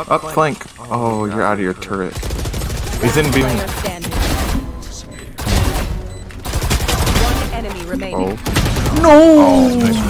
Up up flank. flank. Oh, oh you're out of your turret. He's in beam. One enemy remaining. Oh. No! Oh, nice.